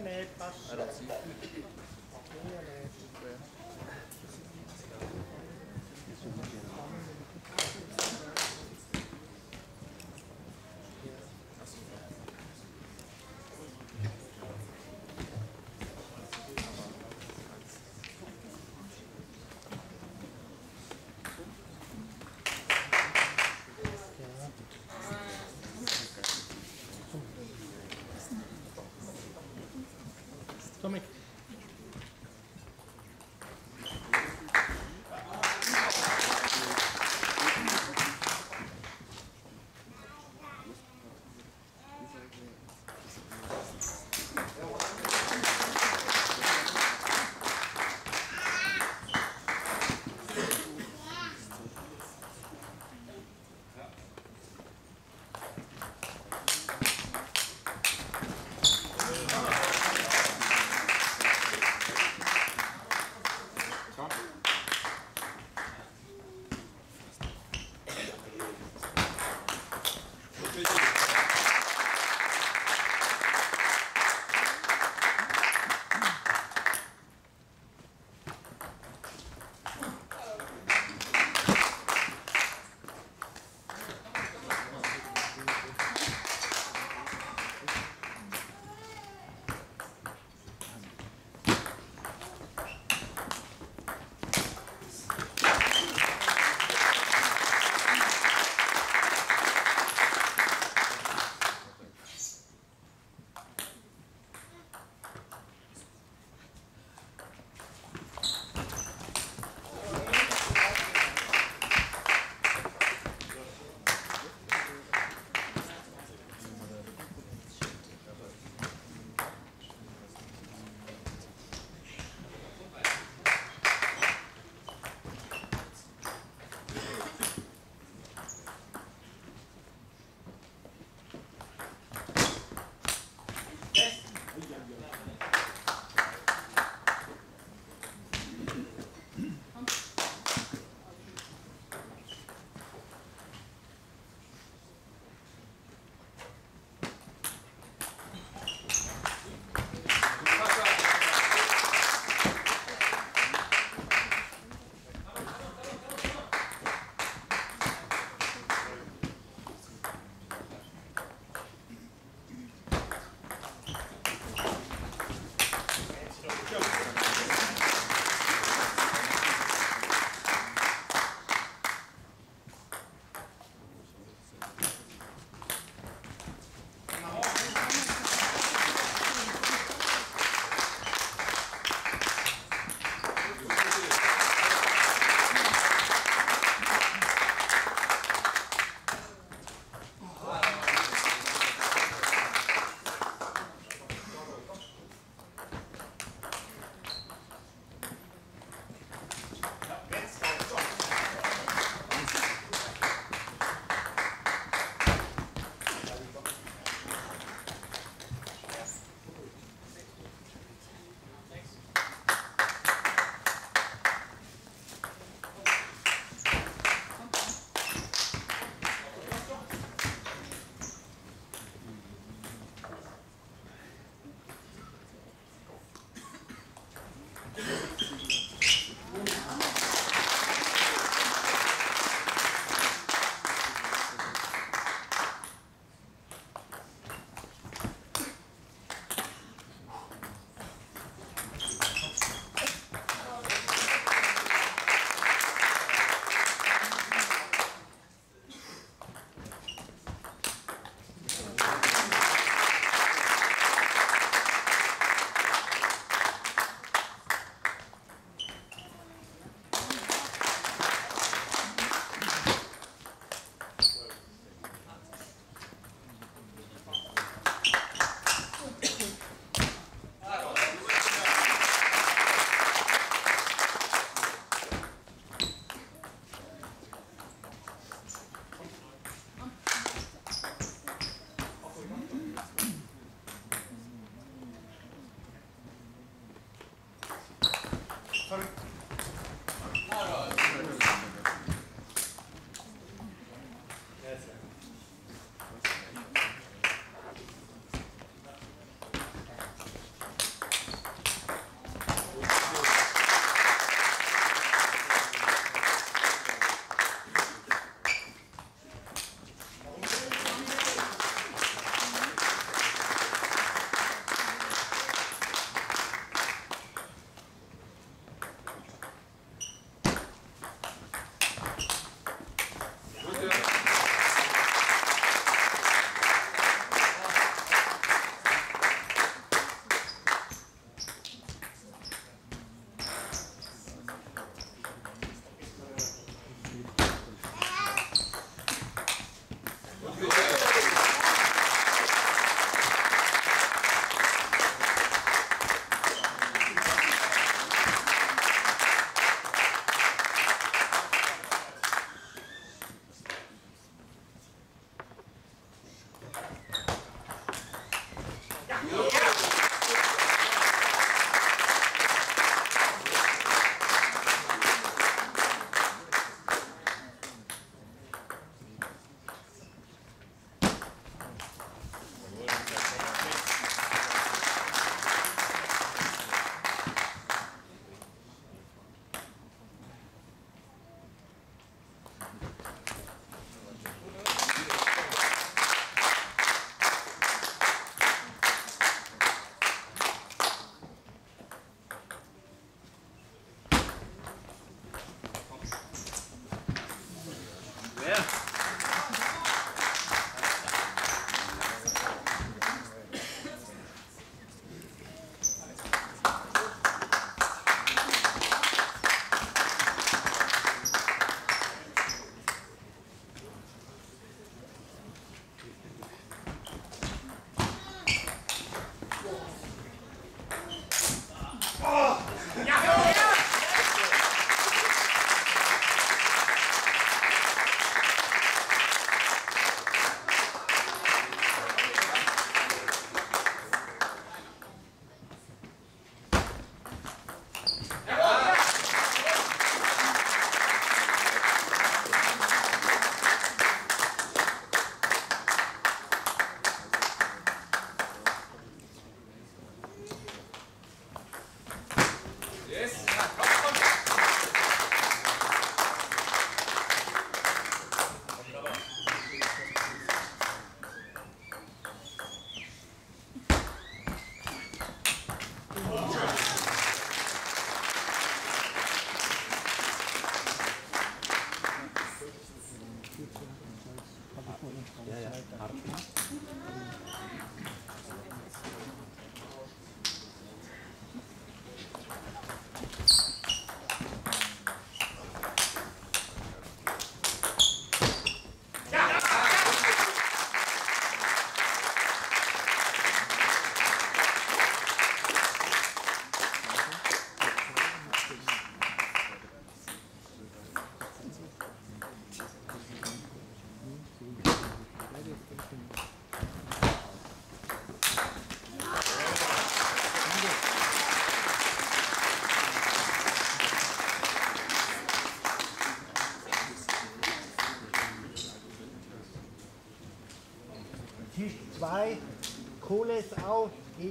Մնե, պաշտ։ Արացի։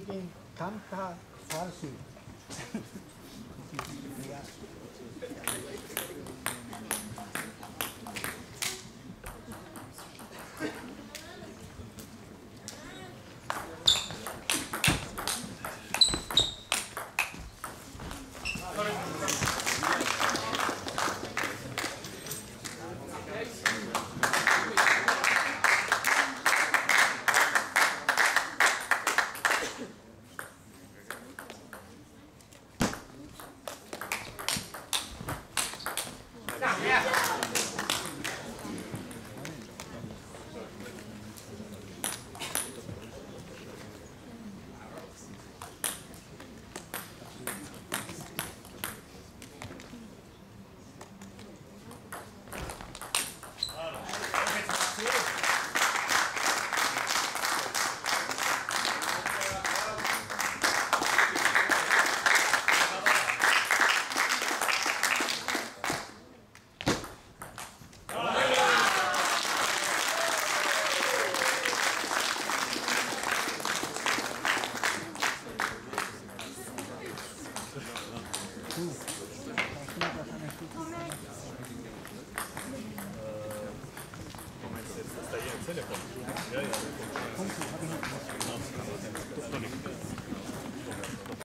Kohlesau gegen Kampa Farsi.